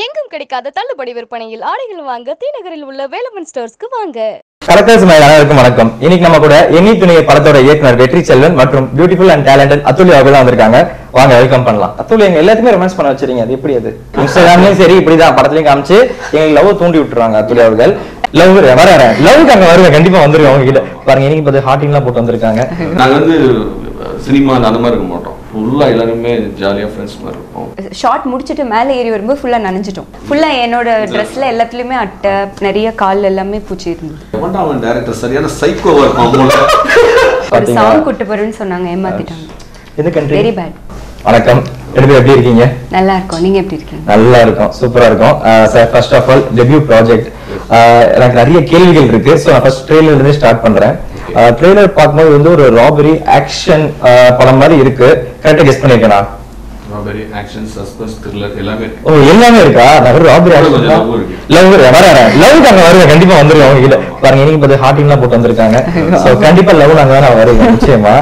எங்கும் கிடைக்காத தள்ளுபடி விற்பனையில் ஆடைகள் வாங்க தீநகரில் உள்ள வேலவன் ஸ்டோர்ஸ்க்கு வாங்க. கலக்கர்ஸ் மை அனைவருக்கும் வணக்கம். இன்னைக்கு நம்ம கூட எண்ணி துணியை படத்தோட இயக்குனர் வெற்றி செல்வன் மற்றும் பியூட்டிஃபுல் அண்ட் டேலண்டட் அத்துலி அவர்கள் தான் வந்திருக்காங்க. வாங்க வெல்கம் பண்ணலாம். அத்துலி எங்க எல்லாத்துக்குமே ரொமான்ஸ் பண்ண வச்சிருங்க அது எப்படி அது? இன்ஸ்டாகிராம்லயும் சரி இப்படிதான் படத்துலயும் காமிச்சு எங்களுக்கு லவ் தூண்டி விட்டுருவாங்க அத்துலி அவர்கள். லவ் வர லவ்க்கு அங்க வருவேன். கண்டிப்பா வந்துருவேன் அவங்க கிட்ட பாருங்க இன்னைக்கு பார்த்து ஹார்டின்லாம் போட்டு வந்திருக்காங்க. நாங்க வந்து சினிமா அந்த மாதிரி இருக்க மாட்டோம். ஃபுல்லா எல்லாருமே ஜாலியா ஃப்ரெண்ட்ஸ் மாதிரி இருப்போம். ஷார்ட் முடிச்சுட்டு மேலே ஏறி வரும்போது ஃபுல்லாக நனைஞ்சிட்டோம். ஃபுல்லாக என்னோட ட்ரெஸ்ல எல்லாத்துலேயுமே அட்டை நிறைய கால் எல்லாமே பூச்சி இருந்தது. அவன் டேரக்டர் சரியான சைக்கோவா இருப்பான் போல. ஒரு? சாங் கூட்டு போறேன்னு சொன்னாங்க ஏமாத்திட்டாங்க. எந்த கண்ட்ரி வெரி பேட் வணக்கம். பேரும் எப்படி இருக்கீங்க? நல்லா இருக்கும். நீங்க எப்படி இருக்கீங்க? நல்லா இருக்கும். சூப்பரா இருக்கும். Sir first of all debut project எனக்கு நிறைய கேள்விகள் இருக்கு. ஸோ நான் ஃபர்ஸ்ட் ட்ரெயிலர் இருந்து ஸ்டார்ட் பண்றேன். ட்ரெய்லர் பார்க்கும்போது வந்து ஒரு ராபரி ஆக்ஷன் படம் மாதிரி இருக்கு. கரெக்டா கெஸ் பண்ணிருக்கேனா? வெரி ஆக்ஷன் சஸ்பென்ஸ் த்ரில்லர் எல்லாமே. ஓ எல்லாமே இருக்கா? நான் ராபரி ஆக்ஷன் இருக்கு. லவ் அங்க வருவேன் கண்டிப்பா வந்துருவேன் அவங்க கிட்ட. பாருங்க இன்னைக்கு பார்த்து ஹார்டின்லாம் போட்டு வந்திருக்காங்க. ஸோ கண்டிப்பா லவ் நாங்க தான் வருவேன் நிச்சயமா.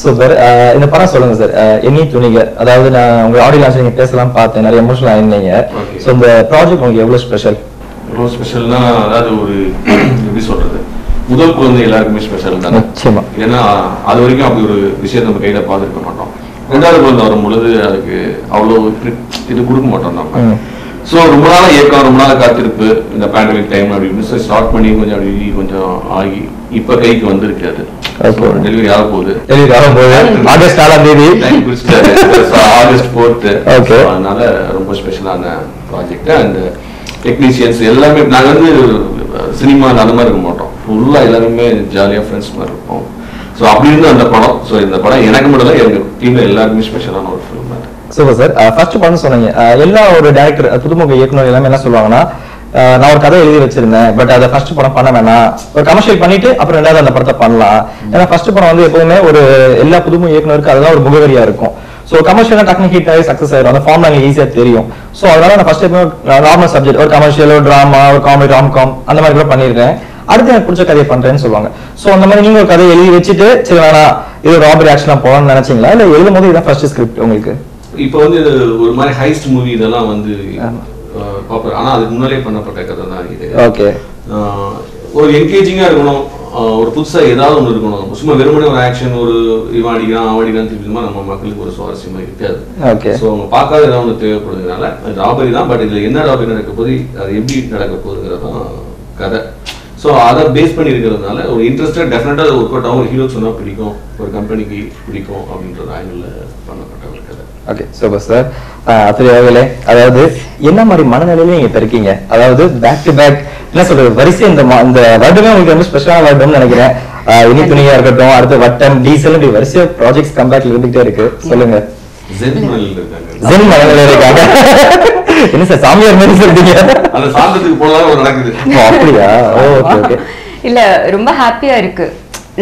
சூப்பர் இந்த படம் சொல்லுங்க சார் எண்ணி துணிக. அதாவது நான் உங்க ஆடியோ லான்ச் நீங்க பேசலாம் பார்த்தேன். நிறைய எமோஷனல் ஆயிருந்தீங்க. ஸோ இந்த ப்ராஜெக்ட் உங்களுக்கு எவ்வளவு ஸ்பெஷல் எவ்வளோ ஸ்பெஷல்னா அதாவது ஒரு எப்படி சொல்றது? முதல் குழந்தை எல்லாருக்குமே ஸ்பெஷல் தானே. ஏன்னா அது வரைக்கும் அப்படி ஒரு விஷயத்தை நம்ம கையில பார்த்துருக்க மாட்டோம். ரெண்டாவது குழந்தை வரும் பொழுது அதுக்கு அவ்வளோ இது கொடுக்க மாட்டோம் நம்ம. ஸோ ரொம்ப நாளா ஏக்கம் ரொம்ப நாளா காத்திருப்பு. இந்த பேண்டமிக் டைம் அப்படின்னு ஸ்டார்ட் பண்ணி கொஞ்சம் அப்படி கொஞ்சம் ஆகி இப்ப கைக்கு வந்திருக்கு அது. டெலிவரி ஆக போகுது. டெலிவரி வரும்போது ஆகஸ்ட் நாலாம் தேதி. டைம் குறிச்சிட்டாரு ஆகஸ்ட் ஃபோர்த்து Okay. அதனால ரொம்ப ஸ்பெஷலான ப்ராஜெக்ட் அண்ட் டெக்னீஷியன்ஸ் எல்லாமே நாங்க வந்து சினிமா அந்த மாதிரி இருக்க மாட்டோம். ஃபுல்லா எல்லாருமே ஜாலியா ஃப்ரெண்ட்ஸ் மாதிரி இருப்போம். ஸோ அப்படி இருந்து அந்த படம் ஸோ இந்த படம் எனக்கு மட்டும் தான் எங்கள் டீமில் எல்லாருக்குமே ஸ்பெஷலான ஒரு ஃபிலிம் சூப்பர் சார் ஃபர்ஸ்ட் படம் சொன்னீங்க. Uh, எல்லா ஒரு டேரக்டர் புதுமுக இயக்குனர் எல்லாமே என்ன சொல்லுவாங்கன்னா uh, நான் ஒரு கதை எழுதி வச்சிருந்தேன் பட் அதை ஃபர்ஸ்ட் படம் பண்ண வேணாம். ஒரு கமர்ஷியல் பண்ணிட்டு அப்புறம் ரெண்டாவது அந்த படத்தை பண்ணலாம். ஏன்னா ஃபர்ஸ்ட் படம் வந்து எப்பவுமே ஒரு எல்லா புதுமுக இயக்குனருக்கு அதுதான் ஒரு முகவரியா இருக்கும். ஸோ கமர்ஷியல் டக்குனு ஹிட் ஆகி சக்ஸஸ் ஆயிரும். அந்த ஃபார்ம் நாங்கள் ஈஸியாக தெரியும். ஸோ அதனால நான் ஃபர்ஸ்ட் எப்பவுமே நார்மல் சப்ஜெக்ட் ஒரு கமர்ஷியல் ஒரு ட்ராமா ஒரு காமெடி ராம்காம் அந்த மாதிரி கூட பண்ணியிருக்கேன். அடுத்து எனக்கு பிடிச்ச கதையை பண்றேன்னு சொல்லுவாங்க. ஸோ அந்த மாதிரி நீங்க ஒரு கதையை எழுதி வச்சுட்டு சரி வேணாம் இது ராபரி ஆக்ஷனா போகணும்னு நினைச்சீங்களா? இல்ல எழுதும் போது இதான் ஃபர்ஸ்ட் ஸ்கிரிப்ட் உங்களுக்கு? இப்போ வந்து ஒரு மாதிரி ஹைஸ்ட் மூவி இதெல்லாம் வந்து பாப்பர் ஆனா அதுக்கு முன்னாலே பண்ணப்பட்ட கதை தான் இது. ஓகே ஒரு என்கேஜிங்கா இருக்கணும். ஒரு புதுசா ஏதாவது ஒன்று இருக்கணும். சும்மா வெறுமனே ஒரு ஆக்ஷன் ஒரு இவன் அடிக்கிறான் அவன் அடிக்கிறான் திருப்பி நம்ம மக்களுக்கு ஒரு சுவாரஸ்யமா இருக்காது. ஸோ அவங்க பார்க்காத ஏதாவது ஒன்று தேவைப்படுறதுனால ராபரி தான் பட் இதுல என்ன ராபரி நடக்க போகுது அது எப்படி நடக்க போகுதுங்கிறது தான் கதை. ஸோ அதை பேஸ் பண்ணி இருக்கிறதுனால ஒரு இன்ட்ரெஸ்டட் டெஃபினட்டாக ஒர்க் அவுட் ஆகும். ஒரு ஹீரோ சொன்னா பிடிக்கும். ஒரு கம்பெனிக்கு பிடிக்கும் அப்படின்றது ஆங்கிளில் பண்ணப்பட்ட ஒரு கதை. ஓகே சூப்பர் சார் அத்திரியாவிலே அதாவது என்ன மாதிரி மனநிலையில நீங்க இப்ப இருக்கீங்க? அதாவது பேக் டு பேக் என்ன சொல்றது வரிசை இந்த மா- இந்த வருடமே உங்களுக்கு ரொம்ப ஸ்பெஷலான வருடம்னு நினைக்கிறேன். இனி துணியா இருக்கட்டும் அடுத்து வட்டம் டீசல் இப்படி வரிசையா ப்ராஜெக்ட்ஸ் கம்பேக்ல இருந்துகிட்டே இருக்கு. சொல்லுங்க. ஜென் மனநிலையில் இருக்காங்க. ஜென் மனநிலையில இருக்காங்க. என்ன சார் சாமியார் மாதிரி சொல்றீங்க? அந்த சாந்தத்துக்கு போனதான் ஒரு நடக்குது. ஓ, அப்படியா? Okay okay. இல்ல ரொம்ப ஹாப்பியா இருக்கு.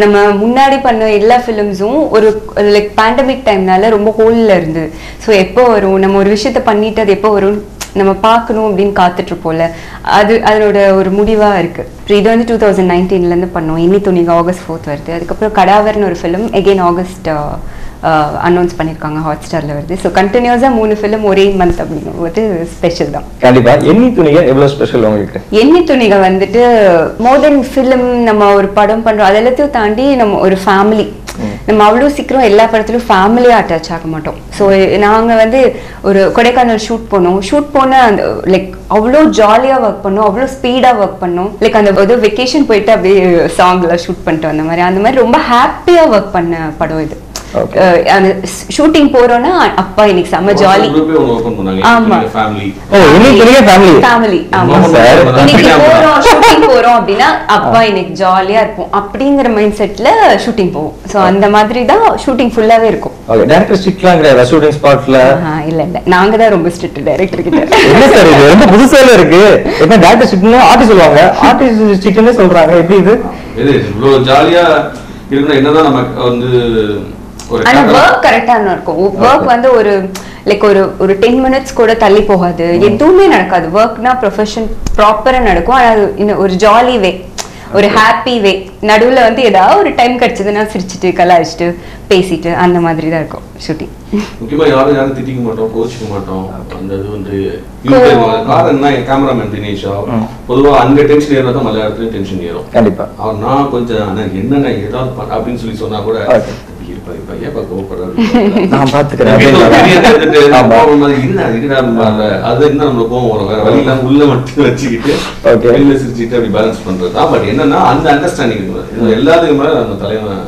நம்ம முன்னாடி பண்ண எல்லா ஃபிலிம்ஸும் ஒரு லைக் பேண்டமிக் டைம்னால ரொம்ப ஹோல்ல இருந்து. ஸோ எப்போ வரும்? நம்ம ஒரு விஷயத்த பண்ணிட்டு அது எப்போ வரும் நம்ம பார்க்கணும் அப்படின்னு காத்துட்டு இருப்போம்ல அது அதனோட ஒரு முடிவா இருக்கு. அப்புறம் இது வந்து டூ தௌசண்ட் நைன்டீன்லேருந்து பண்ணோம். இன்னி துணிங்க ஆகஸ்ட் ஃபோர்த் வருது. அதுக்கப்புறம் கடாவர்னு ஒரு ஃபிலிம் எகெயின் ஆகஸ்ட் அனௌன்ஸ் பண்ணியிருக்காங்க ஹாட் ஸ்டாரில் வருது. ஸோ கண்டினியூஸாக மூணு ஃபிலிம் ஒரே மந்த் அப்படிங்கும்போது ஸ்பெஷல் தான். கண்டிப்பா. எண்ணி துணிக எவ்வளவு ஸ்பெஷல் உங்களுக்கு? எண்ணி துணிகள் வந்துட்டு மோடர்ன் ஃபிலிம் நம்ம ஒரு படம் பண்றோம் அது எல்லாத்தையும் தாண்டி நம்ம ஒரு ஃபேமிலி நம்ம அவ்வளோ சீக்கிரம் எல்லா படத்துலையும் ஃபேமிலியாக அட்டாச் ஆக மாட்டோம். ஸோ நாங்கள் வந்து ஒரு கொடைக்கானல் ஷூட் போனோம். ஷூட் போன அந்த லைக் அவ்வளோ ஜாலியாக ஒர்க் பண்ணோம் அவ்வளோ ஸ்பீடாக ஒர்க் பண்ணோம். லைக் அந்த இது வெக்கேஷன் போயிட்டு அப்படியே சாங்ல ஷூட் பண்ணிட்டு வந்த மாதிரி. அந்த மாதிரி ரொம்ப ஹாப்பியாக ஒர்க் பண்ண படம் இது. அந்த ஷூட்டிங் போறோம்னா அப்பா இன்னைக்கு செம்ம ஜாலி ஆமா. ஃபேமிலி ஓ இன்னி துணிக ஃபேமிலி ஃபேமிலி ஆமா. சார். இன்னைக்கு போறோம் ஷூட்டிங் போறோம் அப்படின்னா அப்பா இன்னைக்கு ஜாலியா இருப்போம். அப்படிங்கிற மைண்ட் செட்ல ஷூட்டிங் போவோம் சோ அந்த மாதிரி தான் ஷூட்டிங் ஃபுல்லாவே இருக்கும் ஓகே டேரக்டர் ஸ்ட்ரிக்ட்லாம் ஷூட்டிங் ஸ்பாட்ல இல்ல இல்ல. நாங்க தான் ரொம்ப ஸ்ட்ரிக்ட் டைரக்டர் கிட்ட. என்ன சார் இது? ரொம்ப புதுசால இருக்கு. எப்ப டேரக்டர் ஸ்ட்ரிக்ட்னு ஆர்டிஸ்ட் ஸ்ட்ரிக்ட்னு சொல்றாங்க. எப்படி இது? இது இவ்வளோ ஜாலியா இருக்கணும் என்னதான் நமக்கு வந்து ஒரு ஆனா ஒர்க் கரெக்டா இருக்கும் ஒர்க் வந்து ஒரு லைக் ஒரு ஒரு டென் மினிட்ஸ் கூட தள்ளி போகாது. எதுவுமே நடக்காது. ஒர்க்னா ப்ரொஃபஷன் ப்ராப்பரா நடக்கும். ஆனா அது இன்னும் ஒரு ஜாலி வே ஒரு ஹாப்பி வே நடுவுல வந்து ஏதாவது ஒரு டைம் கிடைச்சதுன்னா சிரிச்சிட்டு கலாய்ச்சிட்டு பேசிட்டு அந்த மாதிரி தான் இருக்கும் ஷூட்டிங் முக்கியமா யாரும் யாரும் திட்டிக்க மாட்டோம் கோச்சிக்க மாட்டோம். அந்த இது வந்து இருட்டே இருக்காது. காரணம் என்ன? கேமராமேன் தினேஷா பொதுவா அங்க டென்ஷன் ஏறினா தான் மலையாளத்துலயும் டென்ஷன் ஏறும். கண்டிப்பா. அவர் நான் கொஞ்சம் அண்ணா, என்னண்ணா ஏதாவது அப்படின்னு சொல்லி சொன்னா கூட நான் பாத்துக்கிறேன். அது இன்னும் நம்மளுக்கு கோவம் வரும். வேற வழி இல்லாம உள்ள மட்டும் வச்சுக்கிட்டு. வெளியில அப்படி balance பண்றதுதான். But என்னன்னா, அந்த. இது எல்லாத்துக்கும் மேல நம்ம தலைவன்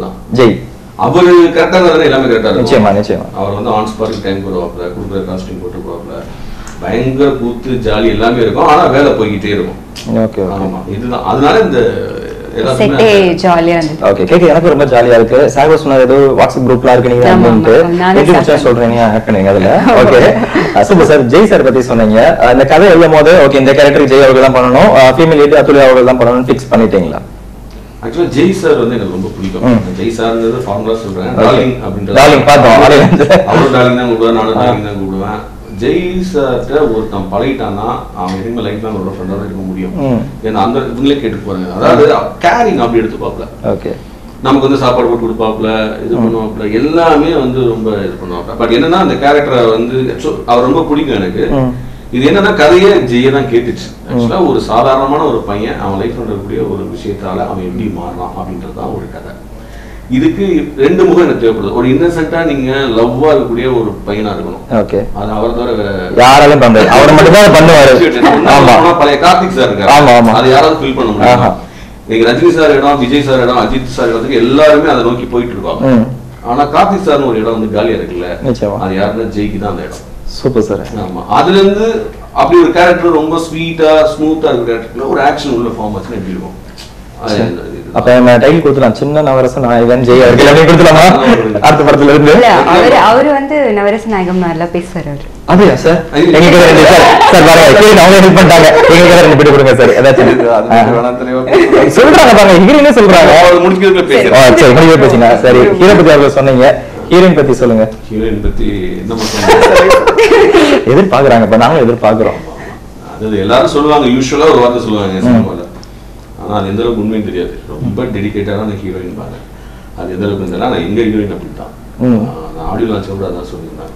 தான். ஜெய் அவரு கரெக்டா இருந்தா எல்லாமே கரெக்டா இருக்கும் நிச்சயமா, நிச்சயமா. அவர் வந்து ஆன் ஸ்பாட் டைம் போடுவாப்ல கொடுக்குற காஸ்டியூம் போட்டு போவாப்ல பயங்கர கூத்து ஜாலி எல்லாமே இருக்கும் ஆனா வேலை போய்கிட்டே இருக்கும் ஓகே ஓகே ஆமா இதுதான் அதனால இந்த செட்டே எல்லாத்துக்குமே ஜாலியா இருந்தது. ஓகே கேட்க எனக்கு ரொம்ப ஜாலியா இருக்கு. சாகர் சொன்னது ஏதோ வாட்ஸ்அப் குரூப்ல இருக்கு நீங்க முடிச்சா சொல்றீங்க ஆட் பண்ணுங்க அதுல. Okay super sir Jai sir பத்தி சொன்னீங்க. இந்த கதை எழுதும் போது ஓகே இந்த கேரக்டர் ஜெய் அவர்கள் தான் பண்ணணும். ஃபீமேல் லீட் அத்துலி அவர்கள் தான் பண்ணணும்னு ஃபிக்ஸ் பண்ணிட்டீங்களா? ஆக்சுவலா ஜெய் சார் வந்து எனக்கு ரொம்ப பிடிக்கும். ம். ஜெய் சார்ங்கிறது ஃபார்முலா சொல்றேன். Okay. டார்லிங் அப்படின்றது Darling, பார்த்தோம். ஆலியான்ஸ். அவரும் டார்லிங் தான் கூப்பிடுவேன் நானும் டார்லிங் தான் கூப்பிடுவேன். ஜெய் ஒருத்தன் பழகிட்டான்னா அவன் எதுவுமே லைஃப் லாங் ஒரு ஃப்ரெண்டாக இருக்க முடியும். ஏன்னா அந்த இவங்களே கேட்டு போறாங்க. அதாவது கேரிங் அப்படி எடுத்துப்பாப்ல ஓகே. நமக்கு வந்து சாப்பாடு போட்டு கொடுப்பாப்புல இது பண்ணுவாப்புல எல்லாமே வந்து ரொம்ப இது பண்ணுவாப்புல. பட் என்னன்னா அந்த கேரக்டரை வந்து அவர் ரொம்ப பிடிக்கும் எனக்கு. இது என்னன்னா கதையே ஜெய தான் கேட்டுச்சு. ஆக்சுவலா ஒரு சாதாரணமான ஒரு பையன் அவன் லைஃப்ல இருக்கக்கூடிய ஒரு விஷயத்தால அவன் எப்படி மாறுறான் அப்படின்றது தான் ஒரு கதை. இதுக்கு ரெண்டு முகம் எனக்கு தேவைப்படுது. ஒரு இன்னசென்ட்டா நீங்க லவ்வா இருக்கக்கூடிய ஒரு பையனா இருக்கணும். ஓகே அது அவர் தவிர வேற யாராலையும் பண்ண அவர் மட்டும் தான் பண்ணுவாரு. ஆமா. பழைய கார்த்திக் சார் இருக்காரு. ஆமா, ஆமா. அதை யாராவது ஃபில் பண்ண. முடியும்? நீங்க ரஜினி சார் இடம் விஜய் சார் இடம் அஜித் சார் இடத்துக்கு எல்லாருமே அதை நோக்கி போயிட்டு இருப்பாங்க. ம். ஆனா கார்த்திக் சார்னு ஒரு இடம் வந்து காலியா இருக்குல்ல. அது யாருன்னா ஜெய்க்கு தான் அந்த இடம். சூப்பர் சார் ஆமா. அதுல இருந்து அப்படி ஒரு கேரக்டர் ரொம்ப ஸ்வீட்டா ஸ்மூத்தா இருக்கிற கேரக்டர்ல ஒரு ஆக்ஷன் உள்ள ஃபார்ம் ஆச்சுன்னா எப்படி இருக்கும். அப்ப நம்ம டைட்டில் கொடுத்துலாம் சின்ன நவரசன் நாயகன் ஜெய் அவர்கள் அப்படி கொடுத்துலாமா அடுத்த படத்துல இருந்து அவரு அவரு வந்து நவரச நாயகம் மாதிரிலாம் பேசுறாரு அவரு. அப்படியா சார். எங்க கிட்ட ரெண்டு சார் சார் பாருங்க கீழே அவங்க ஹெல்ப் பண்ணிட்டாங்க. எங்க கிட்ட ரெண்டு பேர் கொடுங்க சார் ஏதாச்சும். அது. சொல்றாங்க பாருங்க ஹீரோயினே சொல்றாங்க. பேசுறேன் சரி முடிவே பேசுங்க சரி ஹீரோ பத்தி அவர்கள் சொன்னீங்க. ஹீரோயின் பத்தி சொல்லுங்க. ஹீரோயின் பத்தி என்ன எதிர்பார்க்கறாங்க இப்ப நாங்களும் எதிர்பார்க்கிறோம். அதாவது எல்லாரும் சொல்லுவாங்க யூஸ்வலா ஒரு வார்த்தை சொல்லுவாங்க சினிமாவில் ஆனா அது எந்த அளவுக்கு உண்மையும் தெரியாது. ரொம்ப டெடிகேட்டான ஹீரோயின் பாருங்க அது எந்த அளவுக்கு இருந்தாலும் நான் எங்க ஹீரோயின் அப்படி தான். நான் ஆடியோ லான்ச் கூட அதான் சொல்லியிருந்தேன்.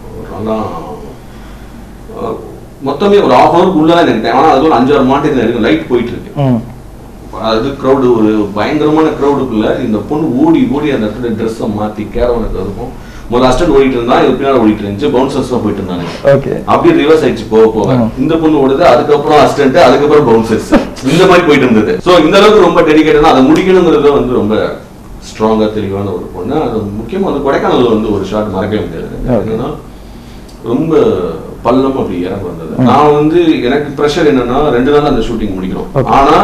ஒரு மொத்தமே ஒரு ஹாஃப் ஹவருக்கு உள்ள தான் எனக்கு ஆனால் அது ஒரு அஞ்சாறு மாட்டேன் இருக்கு லைட் போயிட்டு இருக்கு அது க்ரௌடு ஒரு பயங்கரமான க்ரௌடுக்குள்ள இந்த பொண்ணு ஓடி ஓடி அந்த இடத்துல ட்ரெஸ்ஸை மாத்தி கேரவனுக்கு இருக்கும் முதல்ல அஸ்டன்ட் ஓடிட்டு இருந்தா இது பின்னாடி ஓடிட்டு இருந்துச்சு பவுன்சர்ஸ் போயிட்டு இருந்தாங்க அப்படியே ரிவர்ஸ் ஆயிடுச்சு போக போக. இந்த பொண்ணு ஓடுது அதுக்கப்புறம் அசிஸ்டன்ட் அதுக்கப்புறம் பவுன்சர்ஸ் இந்த மாதிரி போயிட்டு இருந்தது. சோ இந்த அளவுக்கு ரொம்ப டெடிகேட்டடா அதை முடிக்கணுங்கிறது வந்து ரொம்ப ஸ்ட்ராங்கா தெளிவான ஒரு பொண்ணு. அது முக்கியமா வந்து கொடைக்கானல்ல வந்து ஒரு ஷாட் மறக்கவே முடியாது. என்னன்னா ரொம்ப பள்ளம் அப்படி இறங்க வந்தது. நான் வந்து எனக்கு ப்ரெஷர் என்னன்னா ரெண்டு நாள் அந்த ஷூட்டிங் முடிக்கணும் Okay. ஆனா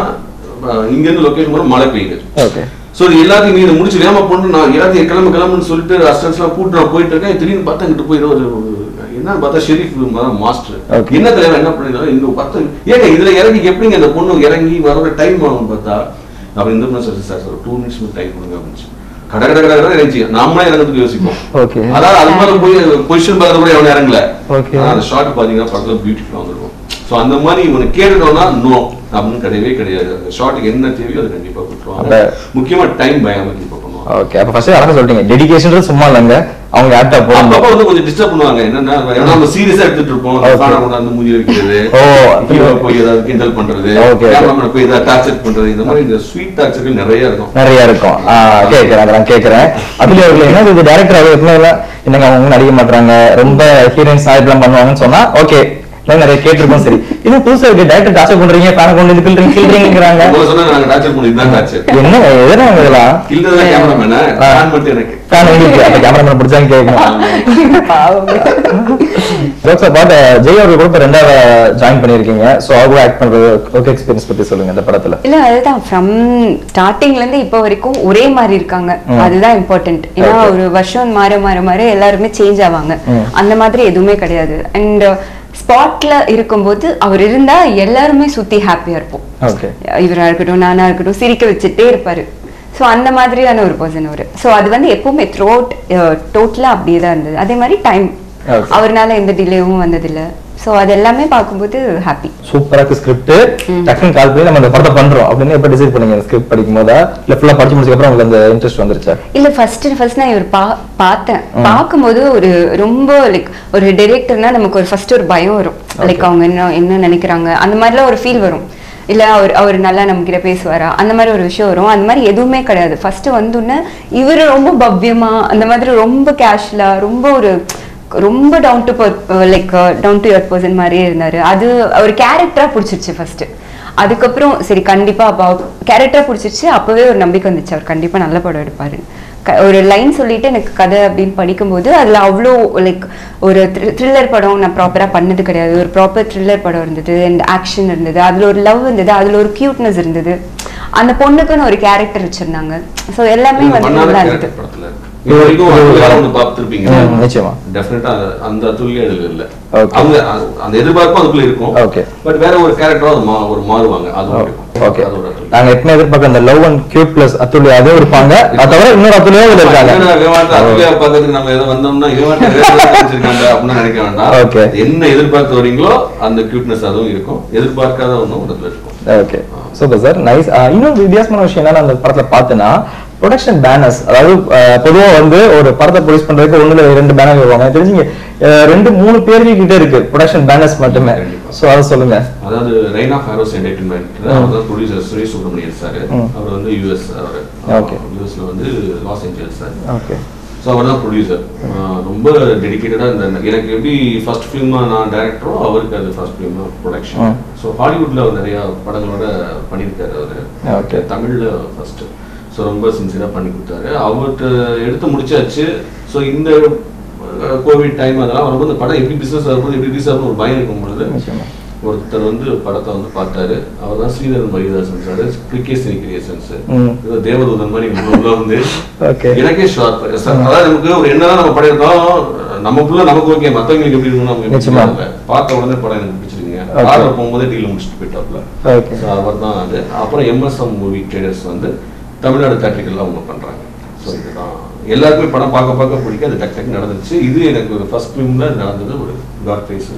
அஹ், இங்க இருந்து லொகேஷன் போற மழை பெய்யுது. சோ இது எல்லாத்தையும் நீ இதை முடிச்சு வேமா பொண்ணு நான் எல்லாத்தையும் கிளம்பு கிளம்புன்னு சொல்லிட்டு அசிஸ்டன்ஸ் எல்லாம் கூட்டு நான் போயிட்டு இருக்கேன். திடீர்னு பார்த்தா இங்கிட்டு போய் ஏதோ ஒரு என்னன்னு பார்த்தா ஷெரீஃப் மாஸ்டர். என்ன தலைவர் என்ன பண்ணிருந்தாலும் இங்க பார்த்தா ஏங்க இதுல இறங்கி எப்படிங்க அந்த பொண்ணு இறங்கி வர டைம் ஆகும் பார்த்தா அப்ப இந்த மாதிரி sir sir two minutes time கொடுங்க அப்படின்னு கட கட கட கட இறங்கி நாமளே இறங்கிறதுக்கு யோசிப்போம். அதாவது அது மாதிரி போய் பொசிஷன் பார்க்கறது கூட எவனும் இறங்கல. அந்த ஷாட் பாத்தீங்கன்னா பக்கத்துல பியூட்டிஃபுல்லா வந்துருக்கும் சோ அந்த மாதிரி இவனை கேட்டுட்டோம்னா நோ அப்படின்னு கிடையவே கிடையாது. அந்த ஷாட்டுக்கு என்ன தேவையோ அது கண்டிப்பா கொடுத்துருவாங்க. அப்ப- முக்கியமா டைம் பயமா பண்ணுவாங்க ஓகே அப்ப ஃபர்ஸ்ட் அழகா சொல்லிட்டீங்க. டெடிகேஷன் சும்மா இல்லைங்க அவங்க போறாங்க அப்பப்ப வந்து கொஞ்சம் டிஸ்டர்ப் பண்ணுவாங்க. என்னன்னா நம்ம சீரியஸா எடுத்துட்டு இருப்போம். காண கொண்டாந்து மூஞ்சி வைக்கிறது. ஓ, போய் ஏதாவது கிண்டல் பண்றது. கேமராமேன் போய் ஏதாவது டார்ச்சர் பண்றது. இந்த மாதிரி இந்த ஸ்வீட் டார்ச்சர்கள் நிறைய இருக்கும். நிறைய இருக்கும். கேட்கிறேன் அதெல்லாம் கேட்கிறேன் அதுல அவர்கள் என்ன இது டேரக்டர் அவர் எப்பவுமே என்னங்க அவங்க நடிக்க மாட்டாங்க ரொம்ப ஹீரோயின் சாய்ப்லாம் பண்ணுவாங்கன்னு சொன்னா ஓகே நிறைய கேட்டிருக்கோம் சரி. இது புதுசா இருக்கு. டேரக்டர் டார்ச்சர் பண்றீங்க ஃபேன் கொண்டு இது கிள்றீங்க கிள்றீங்கிறாங்க உங்களை சொன்னா நாங்க டார்ச்சர் பண்ணி இதுதான் டார்ச்சர் என்ன எதனா இதெல்லாம்? கில்றதா கேமராமேன ஆ. ஃபேன் மட்டும் எனக்கு. ஃபேன் உங்களுக்கு அந்த கேமராமேன் பிடிச்சாங்க கேட்கணும். ஜோக்ஸ் அபாட் ஜெய் அவர்கள் கூட ரெண்டாவது ஜாயின் பண்ணிருக்கீங்க சோ அவங்க ஆக்ட் பண்றது ஓகே எக்ஸ்பீரியன்ஸ் பத்தி சொல்லுங்க இந்த படத்துல. இல்ல அதுதான். ஃப்ரம் ஸ்டார்டிங்ல இருந்து இப்போ வரைக்கும் ஒரே மாதிரி இருக்காங்க. ம். அதுதான் இம்பார்ட்டன்ட் ஏன்னா. ஒரு வருஷம் மாற மாற மாற எல்லாருமே சேஞ்ச் ஆவாங்க. அந்த மாதிரி எதுவுமே கிடையாது. அண்ட் ஸ்பாட்ல இருக்கும்போது அவர் இருந்தா எல்லாருமே சுத்தி ஹாப்பியா இருப்போம். இவரா இருக்கட்டும் நானா இருக்கட்டும் சிரிக்க வச்சுட்டே இருப்பாரு. ஸோ அந்த மாதிரியான ஒரு பர்சன் அவரு. ஸோ அது வந்து எப்பவுமே த்ரூ அவுட் டோட்டலா அப்படியே தான் இருந்தது. அதே மாதிரி டைம். அவர்னால எந்த டிலேவும் வந்ததில்ல. ஸோ அது எல்லாமே பார்க்கும்போது ஹாப்பி சூப்பரா இருக்கு ஸ்கிரிப்ட் டக்குனு கால் பண்ணி நம்ம இந்த படத்தை பண்றோம். அப்படின்னு எப்ப டிசைட் பண்ணீங்க? ஸ்கிரிப்ட் படிக்கும் போதா இல்ல ஃபுல்லா படிச்சு முடிச்சதுக்கு அப்புறம் உங்களுக்கு அந்த இன்ட்ரெஸ்ட் வந்துருச்சா? இல்ல ஃபர்ஸ்ட் ஃபர்ஸ்ட் நான் இவர் பா பார்த்தேன். பார்க்கும்போது ஒரு ரொம்ப லைக் ஒரு டைரக்டர்னா நமக்கு ஒரு ஃபர்ஸ்ட் ஒரு பயம் வரும். லைக் அவங்க என்ன என்ன நினைக்கிறாங்க? அந்த மாதிரிலாம் ஒரு ஃபீல் வரும். இல்ல அவர் அவர் நல்லா நம்ம கிட்ட பேசுவாரா? அந்த மாதிரி ஒரு விஷயம் வரும். அந்த மாதிரி எதுவுமே கிடையாது. ஃபர்ஸ்ட் வந்தோடனே இவர் ரொம்ப பவ்யமா அந்த மாதிரி ரொம்ப கேஷுவலா ரொம்ப ஒரு ரொம்ப down to like down to earth person மாதிரியே இருந்தாரு. அது அவர் கேரக்டரா பிடிச்சிருச்சு ஃபர்ஸ்ட் அதுக்கப்புறம் சரி கண்டிப்பா அப்போ கேரக்டரா பிடிச்சிருச்சு. அப்பவே ஒரு நம்பிக்கை வந்துச்சு. அவர் கண்டிப்பா நல்ல படம் எடுப்பாரு. க- ஒரு லைன் சொல்லிட்டு எனக்கு கதை அப்படின்னு படிக்கும்போது அதுல அவ்வளோ லைக் ஒரு த்ரில்லர் படம் நான் ப்ராப்பரா பண்ணது கிடையாது. ஒரு ப்ராப்பர் த்ரில்லர் படம் இருந்தது அண்ட் ஆக்ஷன் இருந்தது அதுல ஒரு லவ் இருந்தது அதுல ஒரு கியூட்னஸ் இருந்தது. அந்த பொண்ணுக்குன்னு ஒரு கேரக்டர் வச்சிருந்தாங்க. ஸோ எல்லாமே வந்து நல்லா இருந்தது. இது வரைக்கும் அது பார்த்திருப்பீங்க. நிச்சயமா. Definite-ஆ அது- அந்த துல்லியம் இதுல இல்ல. அவங்க அந்த எதிர்பார்ப்பும் அதுக்குள்ள இருக்கும். Okay. But வேற ஒரு character-ஆ அது ஒரு மாறுவாங்க. இருக்கும். ஓகே துல்லியம். நாங்க எப்பவுமே எதிர்பார்க்க அந்த லவ் அண்ட் கியூட் பிளஸ் அதே இருப்பாங்க அது தவிர இன்னொரு இருக்காங்க இவன்ட்ட அதுலயே பார்க்கறதுக்கு நம்ம ஏதோ வந்தோம்னா வச்சிருக்காங்க அப்படின்னு நினைக்க வேண்டாம். Okay. என்ன எதிர்பார்த்து வரீங்களோ அந்த cuteness அதுவும் இருக்கும் எதிர்பார்க்காத இருக்கும் ஓகே சூப்பர் சார் நைஸ் இன்னொரு வித்தியாசமான விஷயம் என்ன அந்த படத்துல பார்த்தேன்னா ப்ரொடக்ஷன் பேனர்ஸ் அதாவது அஹ், பொதுவா வந்து ஒரு படத்தை ப்ரொடியூஸ் பண்றதுக்கு ஒண்ணுல ரெண்டு பேனர் வருவாங்க. எனக்கு தெரிஞ்சு இங்க, அஹ், ரெண்டு மூணு பேருக்கு கிட்ட இருக்கு. ப்ரொடக்ஷன் பேனர்ஸ் மட்டுமே. சோ அதை சொல்லுங்க. அதாவது ரெயின் ஆஃப் ஆரோஸ் என்டர்டைன்மெண்ட் அவர் ப்ரொடியூசர் சுரேஷ் சுப்ரமணியன் சார். அவர் வந்து யூஎஸ் அவர் Okay. யூஎஸ்ல வந்து Los Angeles sir okay. So அவர் தான் ப்ரொடியூசர் ரொம்ப டெடிக்கேட்டடாக இந்த எனக்கு எப்படி ஃபர்ஸ்ட் ஃபிலிமாக நான் டைரக்டரோ அவருக்கு அது ஃபர்ஸ்ட் ஃபிலிம் ப்ரொடக்ஷன். ஸோ ஹாலிவுட்ல அவர் நிறைய படங்களோட பண்ணியிருக்காரு அவர். தமிழ்ல ஃபர்ஸ்ட் ஸோ ரொம்ப சின்சியராக பண்ணி கொடுத்தாரு. அவர்கிட்ட எடுத்து முடிச்சாச்சு. ஸோ இந்த கோவிட் டைம் அதெல்லாம் வரும்போது இந்த படம் எப்படி பிசினஸ் ஆகும்போது எப்படி ரிலீஸ் ஆகும் ஒரு பயம் இருக்கும் பொழுது. ஒருத்தர் வந்து படத்தை வந்து பார்த்தாரு. அவர் தான் ஸ்ரீதரன் மரிதாசன் சார் கிரிகேசரி. ஏதோ தேவதூதன் மாதிரி உள்ள வந்து. எனக்கே ஷார்ப் அதாவது நமக்கு ஒரு என்னதான் நம்ம படம் எடுத்தாலும் நம்ம புள்ள நமக்கு ஓகே மத்தவங்களுக்கு எப்படி இருக்கணும் நமக்கு. பார்த்த உடனே படம் எனக்கு பிடிச்சிருக்கீங்க. காரில் போகும்போதே டீல முடிச்சுட்டு போயிட்டாப்ல. அவர் தான் அது. அப்புறம் எம்எஸ்எம் மூவி ட்ரேடர்ஸ் வந்து தமிழ்நாடு தேட்டரிக்கெல்லாம் அவங்க பண்றாங்க. ஸோ இதுதான். எல்லாருக்குமே படம் பார்க்க பார்க்க பிடிக்கும். அது டக் டக் நடந்துச்சு இது எனக்கு ஒரு ஃபர்ஸ்ட் ஃபிலிம்ல நடந்தது ஒரு god face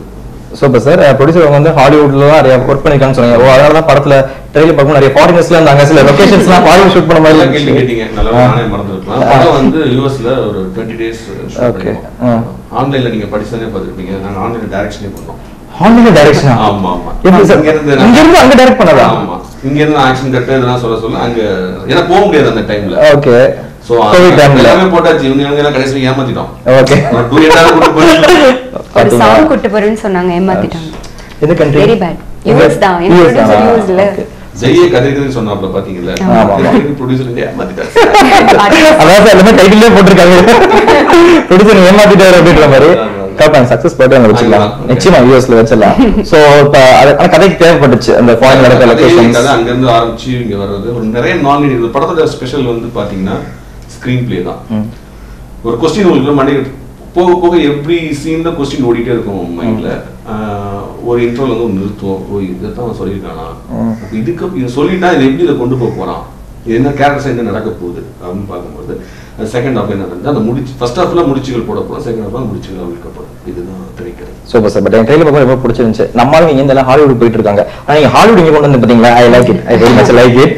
super sir producer வந்து ஹாலிவுட்ல தான் நிறைய ஒர்க் பண்ணிருக்காங்கன்னு சொன்னீங்க. ஓ அதனால தான் படத்துல ட்ரெயிலர் பார்க்கும் நிறைய ஃபாரினர்ஸ்ல இருந்தாங்க. சில லொகேஷன்ஸ்லாம் ஹாலிவுட் ஷூட் பண்ண மாதிரி கேள்வி. கேட்டீங்க நல்லா. நானே மறந்துருக்கலாம். படம் வந்து யூஎஸ்ல ஒரு டுவெண்ட்டி டேஸ். ஆ. ஆன்லைன்ல நீங்க படிச்சதே பார்த்துருப்பீங்க. நாங்க ஆன்லைன்ல டைரக்ஷனே பண்ணோம் ஹாலிவுட் டைரக்ஷனா ஆமா ஆமா. எப்படி சார்? இங்க இருந்து இங்க இருந்து அங்க டைரக்ட் பண்ணதா? ஆமா. இங்க இருந்து ஆக்ஷன் கட்டு இதெல்லாம் சொல்ல சொல்ல அங்க ஏன்னா போக முடியாது அந்த டைம்ல ஓகே. சோ கோவிட் டைம்ல எல்லாமே போட்டாச்சு. இவங்க இவங்க எல்லாம் கடைசியில் ஏமாத்திட்டோம். ஓகே. ஒரு டூ இயர்ஸ் கூட்டு போய் ஒரு சாங் கூட்டு போறேன்னு சொன்னாங்க ஏமாத்திட்டாங்க. எது கண்ட்ரி Very bad. US தான். என் producer US ல. ஜெய்யே கதிர்கதிர் சொன்னாப்ல ஆமா. ப்ரொடியூசர் ஏமாத்திட்டாரு. சார் எல்லாமே டைட்டிலே போட்டிருக்காங்க. ப்ரொடியூசர் ஏமாத்திட்டாரு அப்படின்ற மாதிரி. கரெக்டாக சக்சஸ் போட்டு அங்க வச்சுக்கலாம். நிச்சயமா யூஎஸ்ல வச்சிடலாம். சோ இப்ப ஆனா கதைக்கு தேவைப்பட்டுச்சு அந்த ஃபாரின் நடக்கிற லொகேஷன்ஸ் அங்க இருந்து ஆரம்பிச்சு இங்க வர்றது. ஒரு நிறைய நான் இது படத்தோட ஸ்பெஷல் வந்து பாத்தீங்கன்னா ஸ்கிரீன் பிளே தான் ஒரு கொஸ்டின் உங்களுக்கு மணி போக போக எவ்ரி சீன்ல கொஸ்டின் ஓடிட்டே இருக்கும் மைண்ட்ல ஒரு இன்ட்ரோல வந்து நிறுத்துவோம். ஓ சொல்லியிருக்கானா? ம். அப்ப இதுக்கு இது சொல்லிட்டா இது எப்படி இதை கொண்டு போக போறான்? இது என்ன கேரக்டர்ஸ் என்ன நடக்க போகுது அப்படின்னு பார்க்கும்போது செகண்ட் ஹாஃப் என்ன நடந்து அந்த முடிச்சு ஃபர்ஸ்ட் ஹாஃப்ல முடிச்சுகள் போட போறோம். செகண்ட் ஹாஃப்ல முடிச்சுகள் அவிழ்க்கப்படும் இதுதான் திரைக்கிறது சூப்பர் சார் பட் என் ட்ரெயிலர் பார்க்க ரொம்ப பிடிச்சிருந்துச்சு. நம்மளும் இங்க இந்த ஹாலிவுட் போயிட்டு இருக்காங்க. ஆனா நீங்க ஹாலிவுட் இங்க கொண்டு வந்து பாத்தீங்களா I like it I very much like it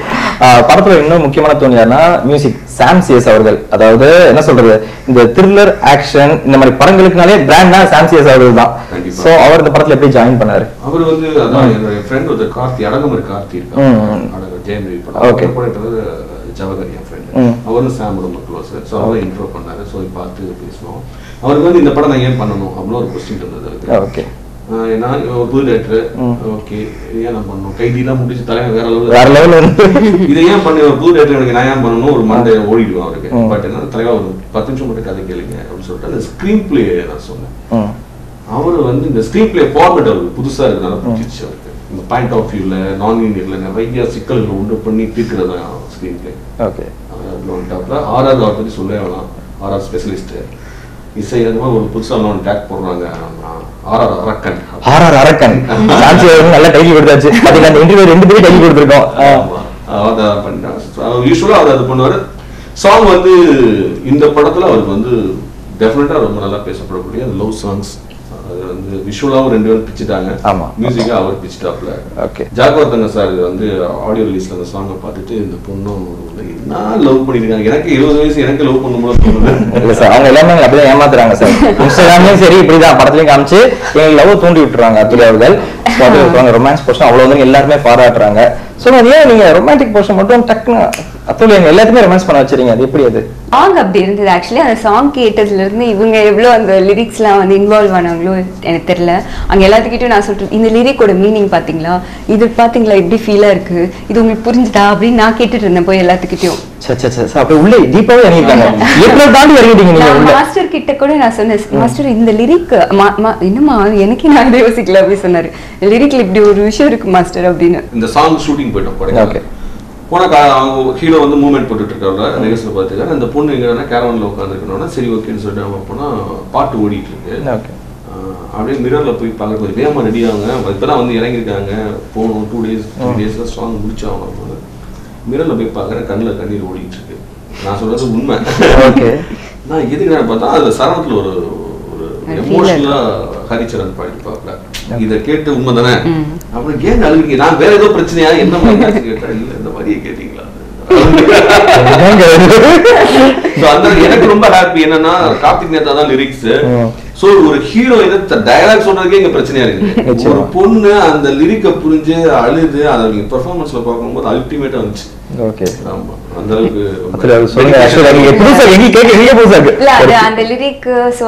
படத்துல இன்னும் முக்கியமான தோணி யாருன்னா மியூசிக் சாம் சிஎஸ் அவர்கள். அதாவது என்ன சொல்றது? இந்த த்ரில்லர் ஆக்ஷன் இந்த மாதிரி படங்களுக்குனாலே பிராண்ட்னா சாம் சிஎஸ் அவர்கள் தான். சோ அவர் இந்த படத்துல எப்படி ஜாயின் பண்ணாரு? அவர் வந்து அதான் என்னோட ஃப்ரெண்ட் ஒரு கார்த்தி அடங்கமர் கார்த்தி ஜெயம் ரவி. படம் போயிட்டு ஜவஹர் என் ஃப்ரெண்ட். அவரும் சாம் ரொம்ப க்ளோஸ் ஸோ அவரை இன்ட்ரோ பண்ணாரு. ஸோ பார்த்து பேசுவோம். அவருக்கு வந்து இந்த படம் நான் ஏன் பண்ணணும் அப்படின்னு ஒரு கொஸ்டின் இருந்தது அவருக்கு. ஓகே ஆஹ் ஏன்னா இவன் ஒரு புது டேரக்டர் ம். ஓகே ஏன் நான் பண்ணணும்? கைதிலாம் முடிச்சு தலைவன் வேற அளவு வேற லெவல்ல இருந்து இதை ஏன் பண்ணி ஒரு புது டேரக்டர் எனக்கு நான் ஏன் பண்ணணும்? ஒரு மண்டை ஓடிடுவான் அவருக்கு. பட் என்ன தலைவா ஒரு பத்து நிமிஷம் மட்டும் கதை கேளுங்க அப்படின்னு சொல்லிட்டு அந்த ஸ்க்ரீன் பிளே நான் சொன்னேன். அவர் வந்து இந்த ஸ்க்ரீன் பிளே ஃபார்மேட் அவருக்கு புதுசா இருக்கனால பிடிச்சிச்சு அவருக்கு. பாயிண்ட் ஆஃப் வியூல நான் லீனியர்ல நிறைய சிக்கல்கள் உண்டு பண்ணி தீர்க்கிறது தான் ஸ்க்ரீன் பிளே ஓகே டாப்ல ஆர்ஆர் அவர் பத்தி சொல்லவே வேணாம். ஆர்ஆர் ஸ்பெஷலிஸ்ட் இசை அது மாதிரி ஒரு புதுசா ஒன்று டேக் போடுறாங்க. ஆர்ஆர் அரக்கன். ஆர்ஆர் அரக்கன். அவர்கள் நல்ல டைட்டில் கொடுத்தாச்சு. அதுக்கு அந்த இன்டர்வியூ ரெண்டு பேரும் டைட்டில் கொடுத்துருக்கோம். அதை பண்ணிட்டாங்க யூஸ்வலாக அவர் அது பண்ணுவார். சாங் வந்து இந்த படத்துல அவருக்கு வந்து டெஃபினட்டா ரொம்ப நல்லா பேசப்படக்கூடிய லவ் சாங்ஸ் விஷுவலாவும் ரெண்டு பேரும் பிச்சுட்டாங்க. ஆமா. மியூசிக்கா அவர் பிச்சுட்டாப்ல ஓகே ஜாகவர்தங்க சார் வந்து ஆடியோ ரிலீஸ்ல அந்த சாங்கை பார்த்துட்டு இந்த பொண்ணும் என்ன லவ் பண்ணிருக்காங்க? எனக்கு இருபது வயசு எனக்கு லவ் பண்ணும்போது இல்ல சார் அவங்க எல்லாமே அப்படிதான் ஏமாத்துறாங்க சார். இன்ஸ்டாகிராம்லயும் சரி இப்படிதான் படத்துலயும் காமிச்சு எங்களுக்கு லவ் தூண்டி விட்டுறாங்க அத்துலி அவர்கள். ரொமான்ஸ் போர்ஷன் அவ்வளவு வந்து எல்லாருமே பாராட்டுறாங்க. சோ அது ஏன் நீங்க ரொமான்டிக் போர்ஷன் மட்டும் டக்குன்னு அத்துலி எங்க எல்லாத்தையுமே ரொமான்ஸ் பண்ண வச்சிருங்க. அது எப்படி அது? சாங் அப்படி இருந்தது. ஆக்சுவலி அந்த சாங் கேட்டதுல இருந்து இவங்க எவ்வளோ அந்த லிரிக்ஸ்லாம் வந்து இன்வால்வ் ஆனாங்களோ எனக்கு தெரியல. அங்க எல்லாத்துக்கிட்டையும் நான் சொல்லிட்டு இந்த லிரிக்கோட மீனிங் பாத்தீங்களா? இது பாத்தீங்களா? எப்படி ஃபீலா இருக்கு. இது உங்களுக்கு புரிஞ்சுதா? அப்படின்னு நான் கேட்டுட்டு இருந்தேன் போய் எல்லாத்துக்கிட்டையும். மாஸ்டர் கிட்ட கூட நான் சொன்னேன். மாஸ்டர் இந்த லிரிக் என்னம்மா? எனக்கே நான் யோசிக்கல. அப்படின்னு சொன்னாரு. லிரிக்ல இப்படி ஒரு விஷயம் இருக்கு மாஸ்டர் அப்படின்னு. இந்த சாங் ஷூட்டிங் போயிட்டோம் Okay. கொடைக்கானல் போன கா அவங்க ஹீரோ வந்து மூவ்மெண்ட் போட்டுட்டு இருக்காரு ரெகர்சல் பார்த்துக்காரு அந்த பொண்ணு எங்கன்னா கேரவன்ல உட்காந்துருக்கணும்னா சரி ஓகேன்னு சொல்லிட்டு அவங்க போனா பாட்டு ஓடிட்டு இருக்கு ஓகே. ஆஹ் அப்படியே மிரர்ல போய் பார்க்கும்போது வேகமா ரெடி ஆகுங்க. இப்பதான் வந்து இறங்கியிருக்காங்க. போகணும் டூ டேஸ் த்ரீ டேஸ்ல சாங் முடிச்சாகணும் மிரர்ல போய் பார்க்குறேன் கண்ணுல கண்ணீர் ஓடிட்டு இருக்கு நான் சொல்றது உண்மை. ஓகே. நான் எதுக்கு நான் பார்த்தா அதுல சரணத்துல ஒரு ஒரு ஒரு feel எமோஷனலா ஹரிச்சரன் பாடிப்பாப்ல இத கேட்டு உண்மை தானே அப்புறம் ஏன் அழுகுறீங்க. நான் வேற ஏதோ பிரச்சனையா? என்ன மாதிரி கேட்டா இல்ல இந்த மாதிரியே கேட்டீங்களா? எனக்கு ரொம்ப ஹாப்பி என்னன்னா கார்த்திக் நேதா தான் லிரிக்ஸ் சோ ஒரு ஹீரோ இதை டயலாக் சொல்றதுக்கே இங்க பிரச்சனையா இருக்கு. ஒரு பொண்ணு அந்த லிரிக்க புரிஞ்சு அழுது அதை நீங்க பெர்ஃபார்மன்ஸ்ல பார்க்கும்போது அல்டிமேட்டா வந்துச்சு. ஓகே ஆமா. அந்த அளவுக்கு லிரிக் ஸோ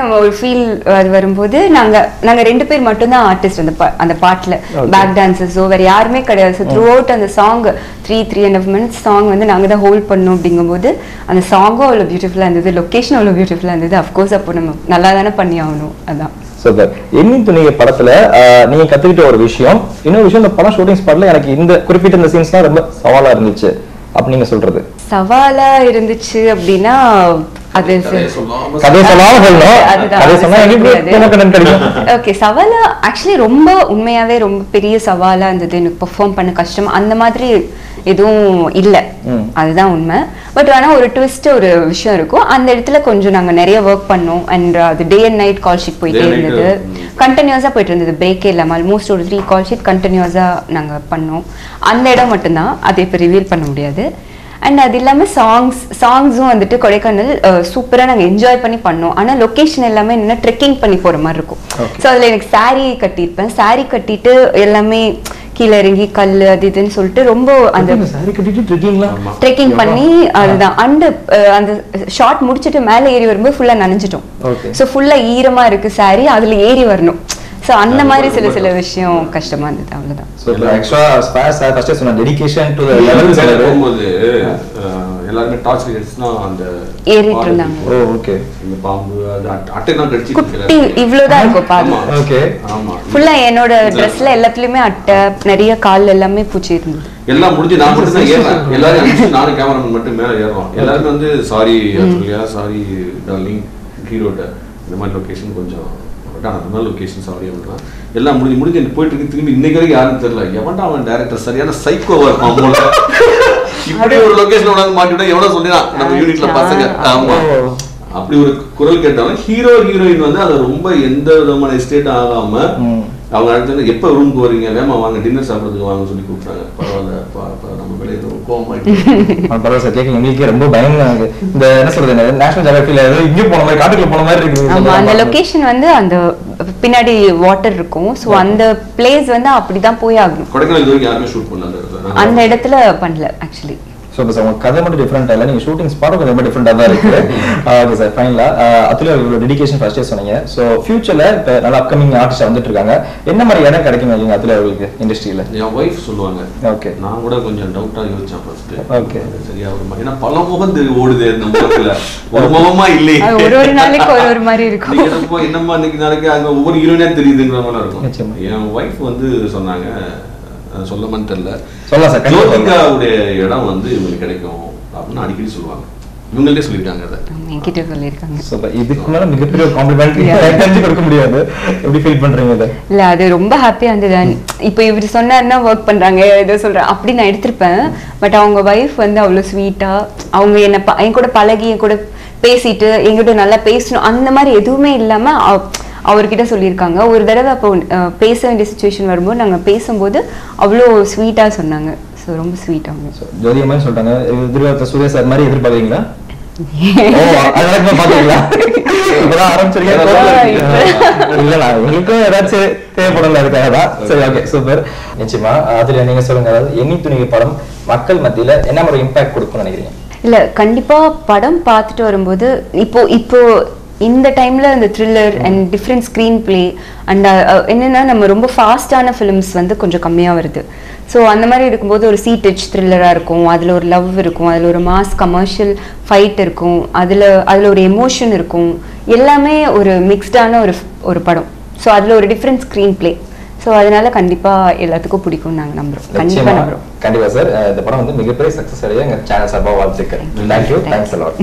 நம்ம ஒரு ஃபீல் அது வரும்போது நாங்க நாங்க ரெண்டு பேர் மட்டும்தான் ஆர்டிஸ்ட் அந்த அந்த பாட்டுல. பேக் டான்சஸோ வேற யாருமே கிடையாது. ஸோ த்ரூ அவுட் அந்த song three three and minutes song வந்து நாங்க தான் ஹோல்ட் பண்ணோம் அப்படிங்கும்போது அந்த சாங்கும் அவ்வளோ பியூட்டிஃபுல்லா இருந்தது லொக்கேஷன் அவ்வளோ பியூட்டிஃபுல்லா இருந்தது. அஃப்கோர்ஸ் அப்போ நம்ம நல்லா தானே பண்ணி ஆகணும் அதான். சூப்பர் எண்ணி துணிக படத்துல நீங்க கத்துக்கிட்ட ஒரு விஷயம். இன்னொரு விஷயம் இந்த படம் ஷூட்டிங் ஸ்பாட்ல எனக்கு இந்த குறிப்பிட்ட இந்த சீன்ஸ்லாம் ரொம்ப சவாலா இருந்துச்சு. அப்படி நீங்க சொல்றது? சவாலா இருந்துச்சு அப்படின்னா அது சொல்லாம சொல்லணும். சொன்னா ஓகே சவாலா ஆக்சுவலி ரொம்ப உண்மையாவே ரொம்ப பெரிய சவாலா இருந்தது. எனக்கு பெர்ஃபார்ம் பண்ண கஷ்டம். அந்த மாதிரி எதுவும் இல்ல. அதுதான் உண்மை. பட் ஆனா ஒரு ட்விஸ்ட் ஒரு விஷயம் இருக்கும். அந்த இடத்துல கொஞ்சம் நாங்க நிறைய ஒர்க் பண்ணோம். அண்ட் அது day and night call sheet போயிட்டே இருந்தது. ம். கண்டினியூஸா போயிட்டு இருந்தது. பிரேக்கே இல்லாம ஆல்மோஸ்ட் ஒரு த்ரீ கால் ஷீட் கண்டினியூஸா நாங்க பண்ணோம். அந்த இடம் மட்டும்தான். அதை இப்போ ரிவீல் பண்ண முடியாது. அண்ட் அது இல்லாம சாங்ஸ் சாங்ஸும் வந்துட்டு கொடைக்கானல் சூப்பரா நாங்க என்ஜாய் பண்ணி பண்ணோம். ஆனா லொகேஷன் எல்லாமே என்ன ட்ரெக்கிங் பண்ணி போற மாதிரி இருக்கும். ஸோ அதுல எனக்கு saree கட்டியிருப்பேன். Saree கட்டிட்டு எல்லாமே கீழே இறங்கி கல் அது இதுன்னு சொல்லிட்டு ரொம்ப அந்த சாரி. ட்ரெக்கிங் பண்ணி அதுதான். அந்த அஹ், அந்த ஷார்ட் முடிச்சிட்டு மேலே ஏறி வரும்போது ஃபுல்லா நனைஞ்சிட்டோம். Okay. ஸோ ஃபுல்லா ஈரமா இருக்கு saree அதுல ஏறி வரணும். ஸோ அந்த மாதிரி சில சில. விஷயம் கஷ்டமா இருந்தது. அவ்வளவுதான். எல்லாரும் டார்ச் லைட்ஸ்னா அந்த ஏறிட்டு இருந்தாங்க. ஓ ஓகே இந்த பாம்பு அது அட்டை- தான் கடிச்சிட்டு குட்டி இருக்கு இவ்வளவுதான் இருக்கும் பாரு. ஆமா. ஓகே ஆமா ஃபுல்லா என்னோட ட்ரெஸ்ல எல்லாத்துலயுமே அட்டை நிறைய கால் எல்லாமே பூச்சி இருந்தது. எல்லாம் முடிஞ்சு நான் மட்டும் தான் ஏறேன் எல்லாரும் அனுப்பிச்சு நானும் கேமராமேன் மட்டும் மேல ஏறுறோம். எல்லாருமே வந்து சாரி அத்துலியா சாரி டார்லிங் ஹீரோட்ட இந்த மாதிரி லொகேஷன் கொஞ்சம் அந்த மாதிரி லொகேஷன் சாரி அப்படின்னா எல்லாம் முடிஞ்சு முடிஞ்சு போயிட்டு இருக்கு. திரும்பி இன்னைக்கு வரைக்கும் யாரும் தெரியல. எவன்டா அவன் டேரக்டர் சரியான சைக்கோவா இருப்பான் இப்படி ஒரு லொகேஷன் உனக்கு மாட்டிவிட்டா எவ்வளவு சொல்லினா நம்ம யூனிட்ல பசங்க ஆமா. அப்படி ஒரு குரல் கேட்டாலும் ஹீரோ ஹீரோயின் வந்து அதை ரொம்ப எந்த விதமான எஸ்டேட் ஆகாம. அவங்க அடுத்து எப்ப ரூமுக்கு வரீங்க வேமா வாங்க டின்னர் சாப்பிடுறதுக்கு வாங்க சொல்லி கூப்பிட்டாங்க பரவாயில்ல நம்ம கோவமாயிட்டு பரவாயில்ல சார் கேட்க எங்களுக்கே ரொம்ப பயமா இருக்கு இந்த என்ன சொல்றது நேஷனல் ஜியோகிராஃபில ஏதோ இங்கே போன மாதிரி காட்டுக்குள்ள போன மாதிரி இருக்கு ஆமா அந்த லொகேஷன் வந்து அந்த பின்னாடி வாட்டர் இருக்கும். ஸோ அந்த பிளேஸ் வந்து அப்படிதான் போய் ஆகணும். கொடைக்கானல் இது வரைக்கும் யாருமே ஷூட் பண்ணல அந்த இடத்துல. பண்ணல ஆக்சுவலி ஸோ சார் உங்க கதை மட்டும் டிஃப்ரெண்ட் இல்லை நீங்க ஷூட்டிங் ஸ்பாட் கொஞ்சம் ரொம்ப டிஃப்ரெண்டாக தான் இருக்கு. ஓகே சார் ஃபைனலா அதுல ஒரு டெடிகேஷன் ஃபர்ஸ்டே சொன்னீங்க. ஸோ ஃபியூச்சர்ல இப்போ நல்ல அப்கமிங் ஆர்டிஸ்ட் வந்துட்டு இருக்காங்க என்ன மாதிரி இடம் கிடைக்கும் நீங்க அதுல அவங்களுக்கு இண்டஸ்ட்ரியில என் ஒய்ஃப் சொல்லுவாங்க. ஓகே நான் கூட கொஞ்சம் டவுட்டா யோசிச்சேன் ஃபர்ஸ்ட் Okay. சரியா வருமா? ஏன்னா பல முகம் ஓடுது இந்த முகத்துல. ஒரு முகமா இல்லையே அது ஒரு ஒரு நாளைக்கு ஒரு ஒரு மாதிரி இருக்கும். என்னப்பா, என்னம்மா இன்னைக்கு நாளைக்கு அங்க ஒவ்வொரு ஹீரோயினா தெரியுதுங்கிற மாதிரி. இருக்கும். என் ஒய்ஃப் வந்து சொன்னாங்க தெரியல. சொல்லலாம். ஜோதிகாவுடைய இடம் வந்து இவங்களுக்கு கிடைக்கும் அப்படின்னு அடிக்கடி சொல்லுவாங்க. இவங்கள்ட்டே சொல்லியிருக்காங்க அதை என்கிட்ட சொல்லியிருக்காங்க. சூப்பர் இதுக்கு மேல மிகப்பெரிய காம்ப்ளிமெண்ட் தெரிஞ்சு கொடுக்க முடியாது. எப்படி ஃபீல் பண்றீங்க இதை? இல்ல அது ரொம்ப ஹாப்பியா இருந்தது. இப்போ இவர் சொன்னாருன்னா ஒர்க் பண்றாங்க ஏதோ சொல்றேன் அப்படி நான் எடுத்திருப்பேன். பட் அவங்க ஒய்ஃப் வந்து அவ்வளவு ஸ்வீட்டா அவங்க என்ன என் கூட பழகி என் கூட பேசிட்டு என்கிட்ட நல்லா பேசணும் அந்த மாதிரி எதுவுமே இல்லாம அவர்கிட்ட சொல்லியிருக்காங்க. ஒரு தடவை அப்போ பேச வேண்டிய சுச்சுவேஷன் வரும்போது நாங்கள் பேசும்போது அவ்வளோ ஸ்வீட்டாக சொன்னாங்க. ஸோ ரொம்ப ஸ்வீட் அவங்க. ஜோதிகா மாதிரி சொல்லிட்டாங்க. எதிர்பார்த்த சூர்யா சார் மாதிரி எதிர்பார்க்குறீங்களா? நிச்சயமா அதுல நீங்க சொல்லுங்க. அதாவது எண்ணி துணிவு படம் மக்கள் மத்தியில என்ன ஒரு இம்பாக்ட் கொடுக்கும்னு நினைக்கிறீங்க? இல்ல கண்டிப்பா படம் பார்த்துட்டு வரும்போது இப்போ இப்போ இந்த டைம்ல இந்த thriller and different screenplay and என்னன்னா நம்ம ரொம்ப ஃபாஸ்டான ஃபிலிம்ஸ் வந்து கொஞ்சம் கம்மியா வருது. ஸோ அந்த மாதிரி இருக்கும்போது ஒரு சீ டச் த்ரில்லராக இருக்கும். அதில் ஒரு லவ் இருக்கும். அதில் ஒரு மாஸ் கமர்ஷியல் ஃபைட் இருக்கும். அதில் அதில் ஒரு எமோஷன் இருக்கும். எல்லாமே ஒரு மிக்ஸ்டான ஒரு ஒரு படம். ஸோ அதில் ஒரு டிஃப்ரெண்ட் ஸ்க்ரீன் பிளே ஸோ அதனால கண்டிப்பா எல்லாத்துக்கும் பிடிக்கும் நாங்க நம்புறோம். கண்டிப்பா நிச்சயமா. நம்புறோம். கண்டிப்பா சார். இந்த படம் வந்து மிகப்பெரிய சக்சஸ் அடைய எங்க சேனல் சார்பா வாழ்த்துக்கள். Thank you thanks a lot.